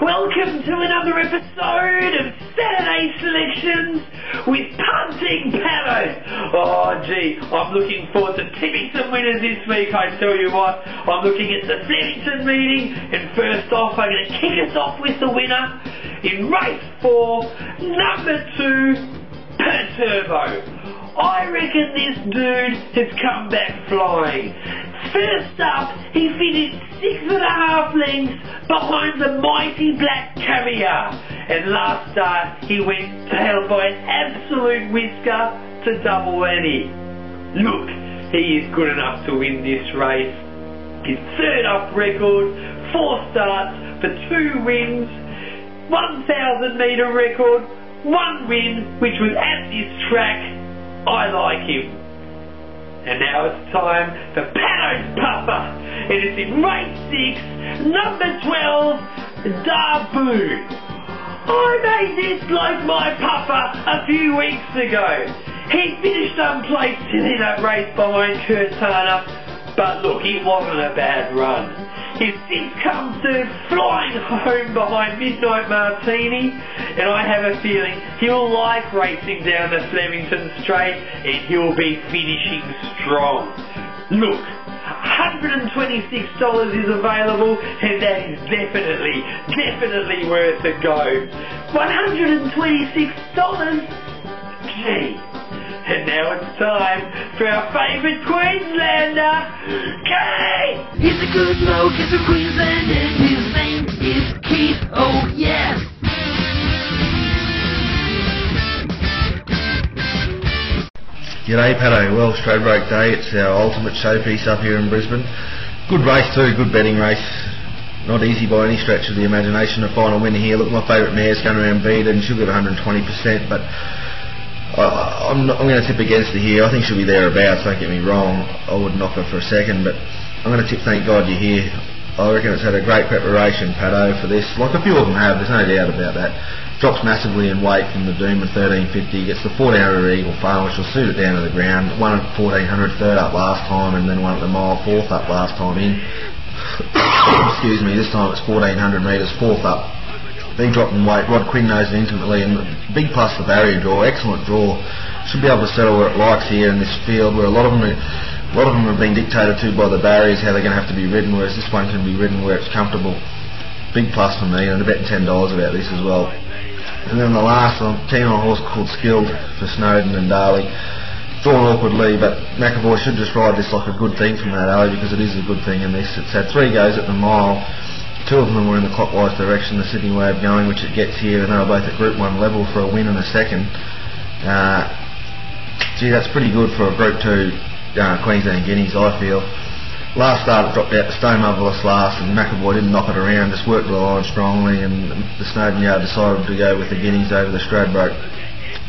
Welcome to another episode of Saturday Selections with Punting Patto. Oh, gee, I'm looking forward to tipping some winners this week, I tell you what. I'm looking at the Flemington meeting, and first off, I'm going to kick us off with the winner in race four, number two, Perturbo. I reckon this dude has come back flying. First up, he finished six and a half lengths behind the mighty Black Caviar. And last start, he went hell by an absolute whisker to double Annie. Look, he is good enough to win this race. His third up record, four starts for two wins, 1,000 metre record, one win, which was at this track. I like him. And now it's time for Patto's Puffer. It is in race 6, number 12, Darboon. I made this like my puffer a few weeks ago. He finished unplaced in that race behind Kurtana, but look, it wasn't a bad run. He's since come to flying home behind Midnight Martini, and I have a feeling he'll like racing down the Flemington Straight, and he'll be finishing strong. Look, $126 is available, and that is definitely, definitely worth a go. $126? Gee. And now it's time for our favourite Queenslander, Kate! He's a good bloke, he's from Queensland, and his name is Keith. Oh yeah. G'day Patto, well Stradbroke Day, it's our ultimate showpiece up here in Brisbane. Good race too, good betting race. Not easy by any stretch of the imagination. The final winner here, look my favourite mare's going around beat and she'll get 120% but I, I'm, I'm going to tip against her here. I think she'll be thereabouts, don't get me wrong. I wouldn't knock her for a second but I'm going to tip Thankgodyou'rehere. I reckon it's had a great preparation, Patto, for this. Like a few of them have, there's no doubt about that drops massively in weight from the Doomben 1350, gets the 1400 Eagle Farm, which will suit it down to the ground. One at 1400 third up last time, and then one at the mile fourth up last time in. Excuse me, this time it's 1400 metres fourth up. Big drop in weight. Rod Quinn knows it intimately, and big plus the barrier draw, excellent draw. Should be able to settle where it likes here in this field, where a lot of them. Are, a lot of them have been dictated to by the barriers, how they're going to have to be ridden, whereas this one can be ridden where it's comfortable. Big plus for me, and I'm betting $10 about this as well. And then the last one, keen on a horse called Skilled for Snowden and Darley. Drawn awkwardly, but McEvoy should just ride this like a good thing from that alley because it is a good thing in this. It's had three goes at the mile. Two of them were in the clockwise direction, the Sydney way of going, which it gets here, and they were both at Group 1 level for a win and a second. Uh, gee, that's pretty good for a Group 2 uh, Queensland Guineas, I feel. Last start it dropped out to Stone Marvellous last and McEvoy didn't knock it around, just worked the line strongly and the Snowden Yard decided to go with the Guineas over the Stradbroke.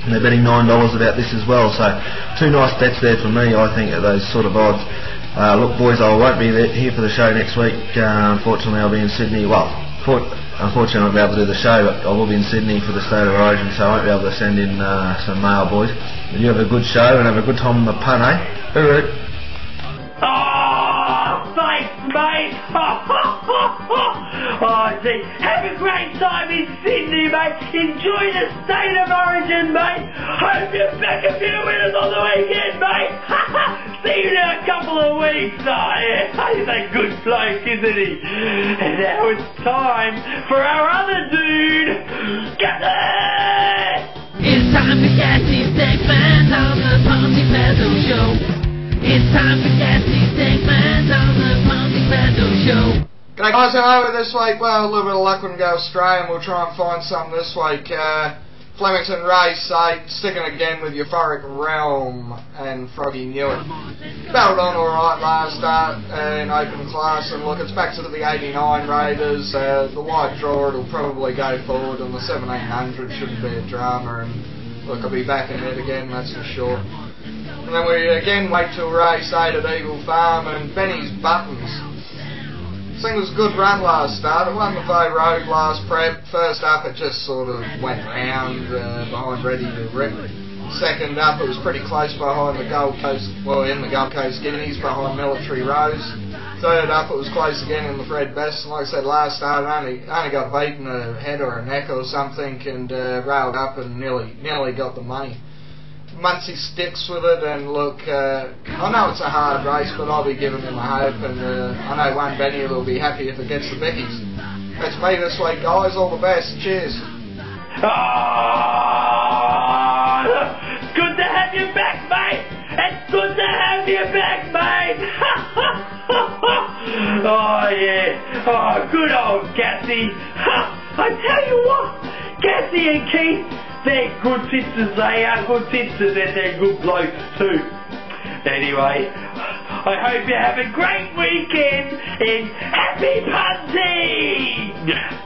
And they're betting $9 about this as well, so two nice bets there for me, I think, at those sort of odds. Uh, look, boys, I won't be here for the show next week. Uh, unfortunately, I'll be in Sydney. Well, for, unfortunately, I won't be able to do the show, but I will be in Sydney for the State of Origin, so I won't be able to send in uh, some mail, boys. But you have a good show and have a good time on the pun, eh? Hooroo. Oh, thanks, mate. oh, gee. Have a great time in Sydney, mate. Enjoy the state of origin, mate. Hope you're back a few winners on the weekend, mate. Couple of weeks. Yeah. He's a good bloke, isn't he? And now it's time for our other dude. Get there! It's time for Gassy segment on the Punting Patto Show. It's time for Gassy segment on the Punting Patto Show. G'day guys, how are we this week? Well, a little bit of luck wouldn't go astray and we'll try and find something this week. Uh, Flemington Race 8, sticking again with Euphoric Realm and Froggy Newitt. Battled on alright last start in open class and look, it's back to the 89 Raiders. Uh, the wide draw it'll probably go forward and the 1700 shouldn't be a drama and look, I'll be back in it again, that's for sure. And then we again wait till race 8 at Eagle Farm and Benny's Buttons. Thing was a good run last start. It won the Vo Rogue last prep. First up, it just sort of went round uh, behind Ready to Rip. Second up, it was pretty close behind the Gold Coast, well, in the Gold Coast Guineas, behind Military Rose. Third up, it was close again in the Fred Best. And like I said last start, only, only got beaten a head or a neck or something and uh, railed up and nearly nearly got the money. Munce sticks with it, and look, uh, I know it's a hard race, but I'll be giving him a hope, and uh, I know one Benny will be happy if it gets the Beckies. That's me this week, guys. All the best. Cheers. Oh, good to have you back, mate. It's good to have you back, mate. oh yeah. Oh, good old Gassy. I tell you what, Gassy and Keith, they're good sisters. They are good sisters, and they're good blokes too. Anyway, I hope you have a great weekend and happy punting!